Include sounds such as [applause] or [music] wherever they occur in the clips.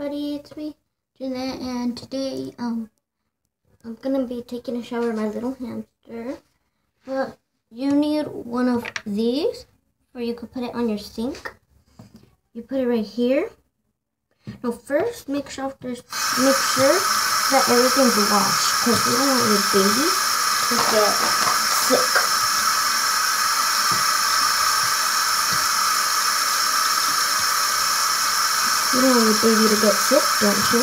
everybody, it's me, Janette, and today, um, I'm gonna be taking a shower my little hamster. But you need one of these, or you could put it on your sink. You put it right here. Now first, make sure there's, make sure that everything's washed, because you don't want your baby to get sick. You don't want your baby to get sick, don't you?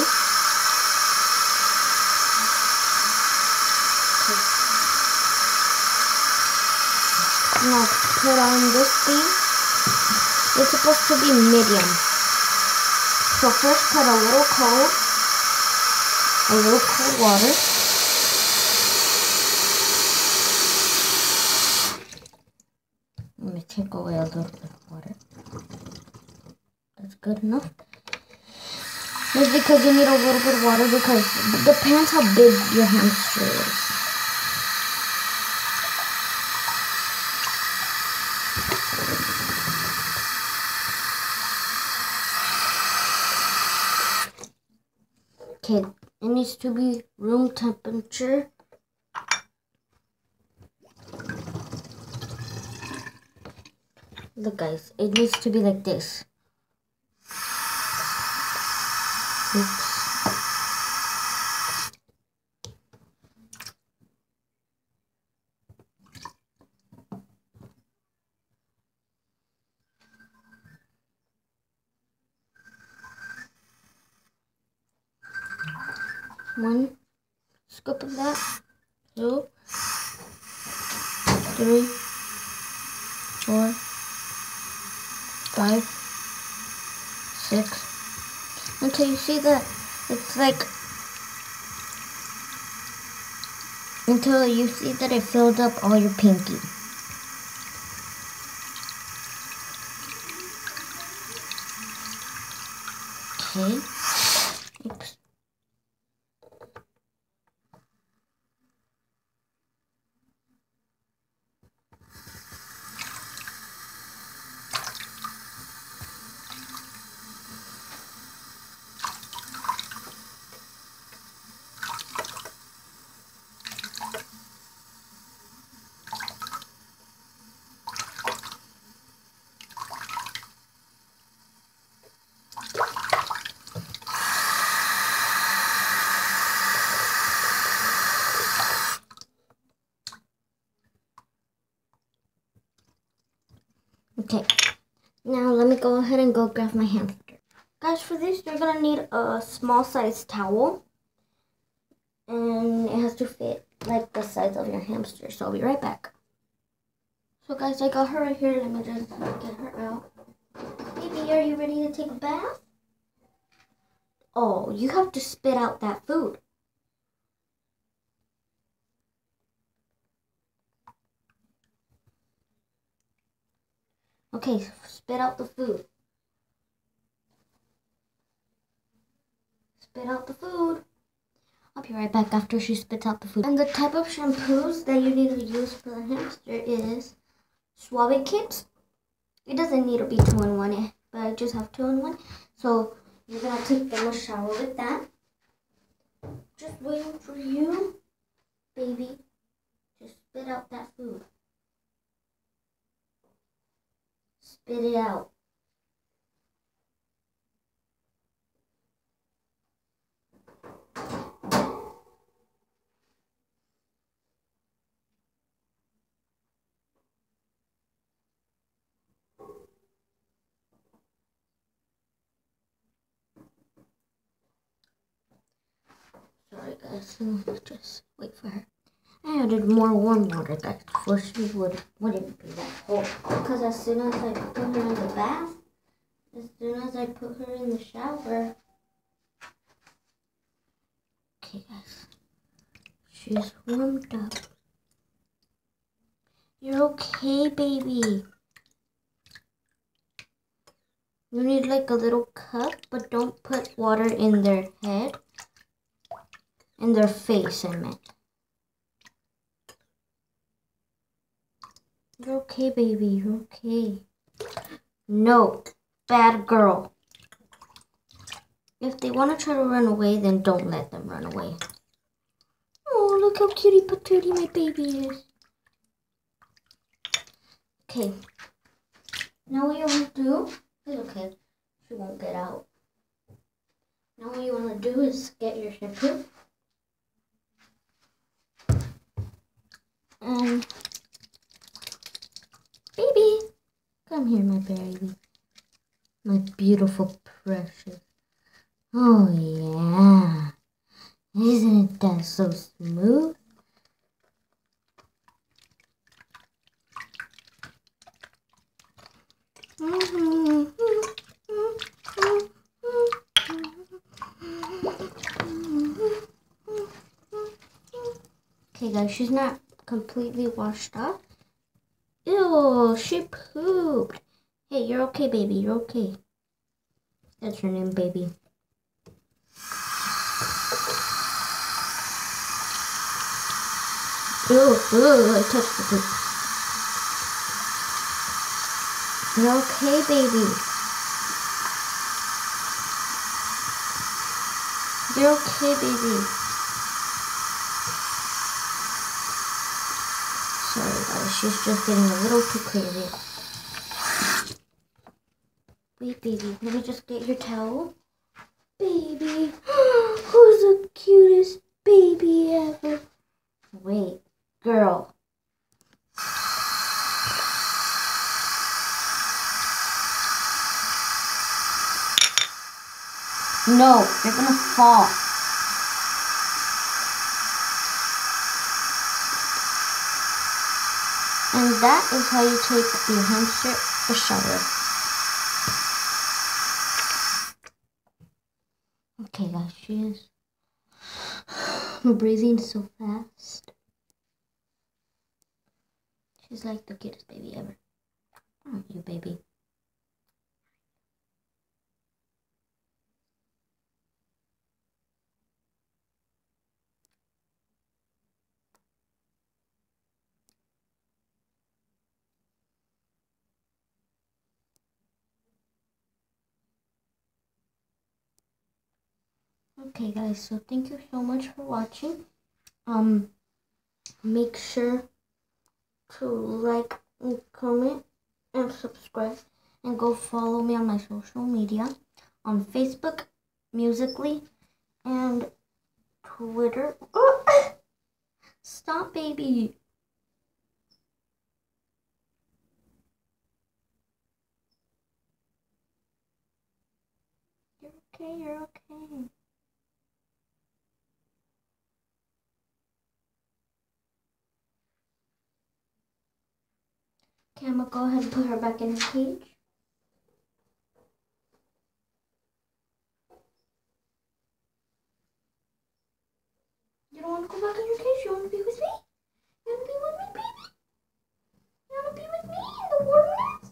Now put on this thing. It's supposed to be medium. So first put a little cold, a little cold water. Let me take away a little bit of water. That's good enough. Just because you need a little bit of water because it depends how big your hamster is. Okay, it needs to be room temperature. Look guys, it needs to be like this. Oops. One scoop of that. Two, three, four, five, six. Until you see that it's like until you see that it filled up all your pinky. Okay. Oops. Okay, now let me go ahead and go grab my hamster. Guys, for this, you're gonna need a small size towel. And it has to fit like the size of your hamster. So I'll be right back. So guys, I got her right here. Let me just get her out. Baby, are you ready to take a bath? Oh, you have to spit out that food. Okay, spit out the food. Spit out the food. I'll be right back after she spits out the food. And the type of shampoos that you need to use for the hamster is Suave Kids. It doesn't need to be two in one, eh, but I just have two in one. So you're gonna take them a shower with that. Just waiting for you, baby. Just spit out that food. Spit it out. Sorry guys, [laughs] just wait for her. I added more warm water, before she would wouldn't be that cold. Because as soon as I put her in the bath, as soon as I put her in the shower, okay, guys, she's warmed up. You're okay, baby. You need like a little cup, but don't put water in their head. In their face, I meant. You're okay, baby. You're okay. No. Bad girl. If they want to try to run away, then don't let them run away. Oh, look how cutie patootie my baby is. Okay. Now what you want to do, it's okay, she won't get out. Now what you want to do is get your shampoo. And, baby, come here, my baby. My beautiful precious. Oh, yeah. Isn't that so smooth? Okay guys, she's not completely washed off. She pooped. Hey, you're okay, baby. You're okay. That's her name, baby. Ooh, ooh, I touched the poop. You're okay, baby. You're okay, baby. Sorry, guys. She's just getting a little too crazy. Wait, baby. Let me just get your towel. Baby. [gasps] Who's the cutest baby ever? Wait girl. No, you're gonna fall. And that is how you take your hamster a shower. Okay guys, she is We're [sighs] breathing so fast. She's like the cutest baby ever. Aren't you, baby? Okay guys, so thank you so much for watching. Um, make sure to like and comment and subscribe and go follow me on my social media on Facebook, Musical.ly, and Twitter. [coughs] Stop, baby. You're okay, you're okay. I'm gonna go ahead and put her back in her cage. You don't want to go back in your cage? You want to be with me? You want to be with me, baby? You want to be with me in the warmness?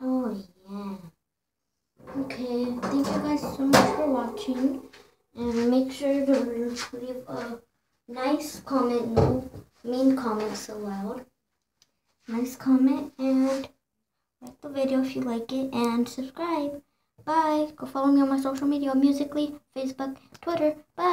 Oh, yeah. Okay, thank you guys so much for watching. And make sure to leave a nice comment, no mean comments allowed. Nice comment and like the video if you like it and subscribe. Bye. Go follow me on my social media, Musical.ly, Facebook, Twitter. Bye.